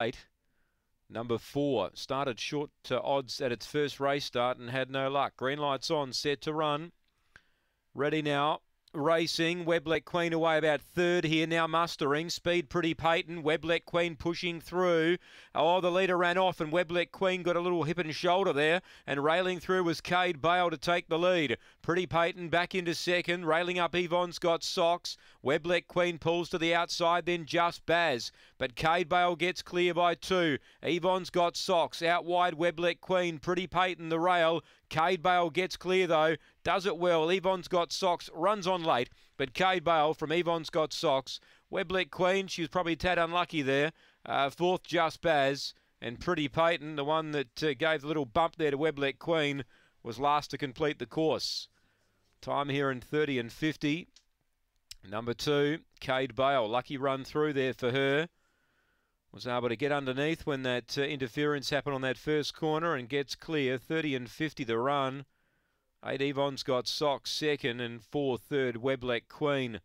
eight. Number four started short to odds at its first race start and had no luck. Green lights on, set to run. Ready now racing. Weblet Queen away about third here now, mustering. Speed pretty patent. Weblet Queen pushing through. Oh, the leader ran off, and Weblet Queen got a little hip and shoulder there. And railing through was Cade Bale to take the lead. Pretty patent back into second. Railing up, Yvonne's got socks. Weblet Queen pulls to the outside, then just Baz. But Cade Bale gets clear by two. Yvonne's got socks. Out wide, Weblet Queen. Pretty patent the rail. Cade Bale gets clear though, does it well. Yvonne's got socks, runs on late, but Cade Bale from Yvonne's got socks. Weblet Queen, she was probably a tad unlucky there. Uh, fourth, Just Baz, and Pretty Peyton, the one that uh, gave the little bump there to Weblet Queen, was last to complete the course. Time here in 30 and 50. Number two, Cade Bale. Lucky run through there for her was able to get underneath when that uh, interference happened on that first corner and gets clear. 30 and 50 the run. Eight Yvonne's got Sock second and four third Weblet Queen.